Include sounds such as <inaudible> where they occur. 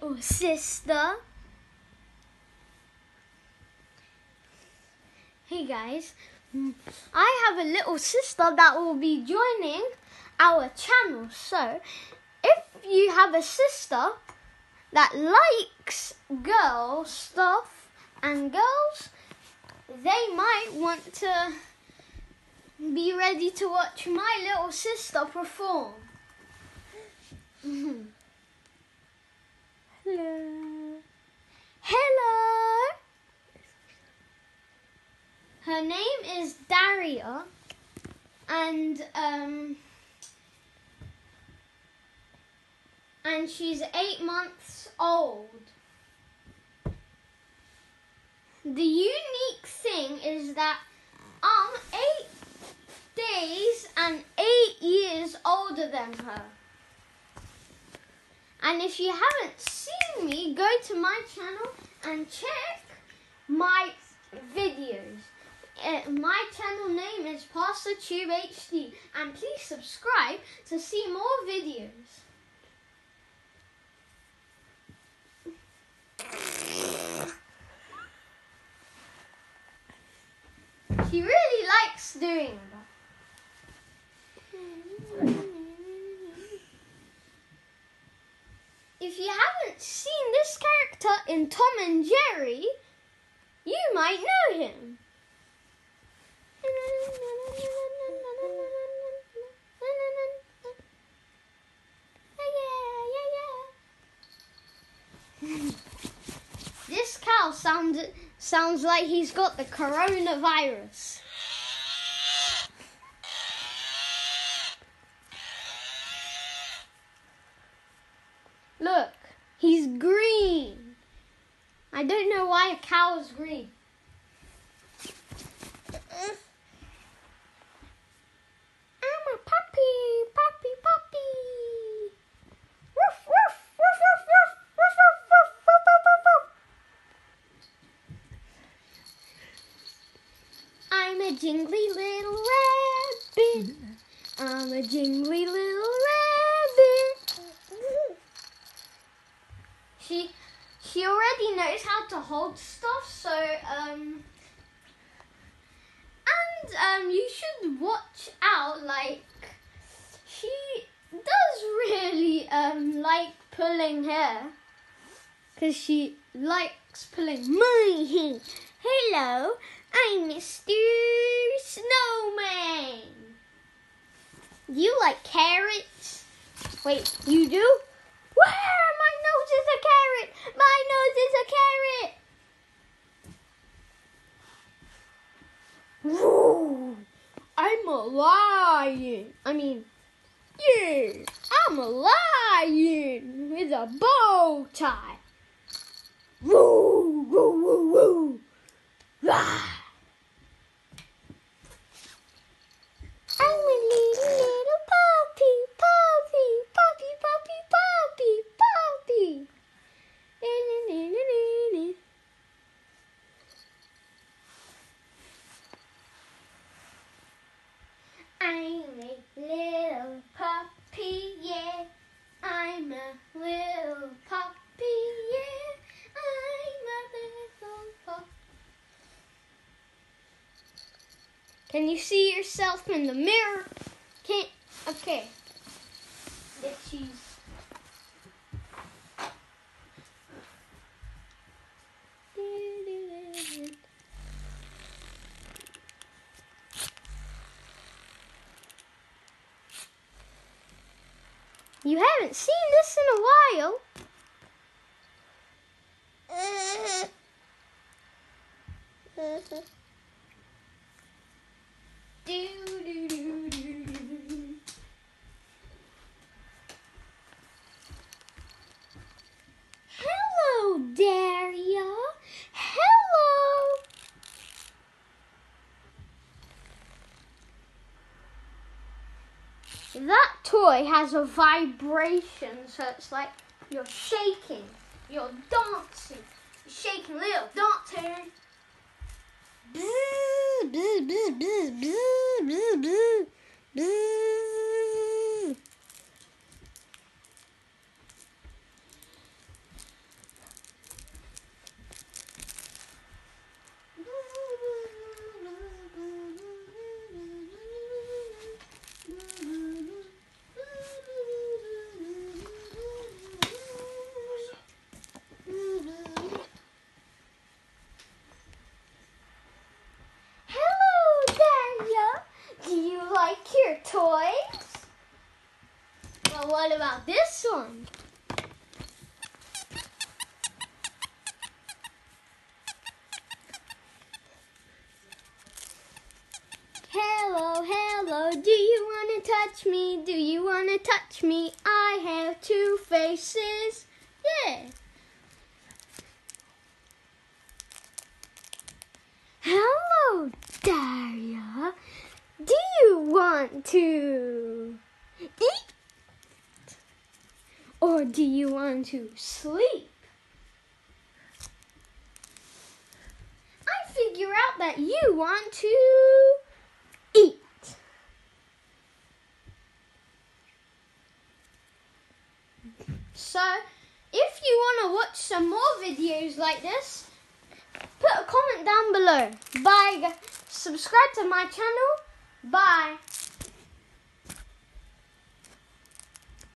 little sister. Hey guys, mm, I have a little sister that will be joining our channel. So, if you have a sister that likes girl stuff and girls, they might want to be ready to watch my little sister perform. <laughs> Hello. Hello. Her name is Darya, and um, and she's eight months old. The unique thing is that I'm eight days and eight years older than her. And if you haven't seen me, go to my channel and check my videos. Uh, my channel name is Parsa Tube HD, and please subscribe to see more videos. She really likes doing that. If you haven't seen this character in Tom and Jerry, you might know him. Oh, this cow sounds sounds like he's got the coronavirus. Look, he's green. I don't know why a cow is green. I'm a puppy, puppy, puppy. Woof, woof, woof, woof, woof, woof, woof, woof, woof. I'm a jingly little rabbit. I'm a jingly little rabbit. She she already knows how to hold stuff, so um and um you should watch out like she does really um like pulling hair cuz she likes pulling my hair. Hello, I'm Mr. Snowman. You like carrots? Wait, you do? Where? My nose is a carrot. My nose is a carrot. Whoa, I'm a lion. I mean, yeah, I'm a lion with a bow tie. Woo, woo, woo, woo. Rah. I'm a little, little puppy, puppy, puppy, puppy, puppy, puppy. Na-na-na-na-na-na. I'm a little puppy, yeah. I'm a little puppy, yeah. I'm a little puppy. Can you see yourself in the mirror? Can't. Okay. Itchies. You haven't seen this in a while <laughs> do, do, do, do. Hello, Darya. Hello. That toy has a vibration, so it's like you're shaking, you're dancing, you're shaking, little dancer. Boo, boo, boo, boo, boo, about this one? Hello, hello, do you want to touch me? Do you want to touch me? I have two faces. Yeah. Hello, Darya. To eat? Or do you want to sleep? I figure out that you want to eat. So, if you want to watch some more videos like this, put a comment down below. Bye. Subscribe to my channel. Bye.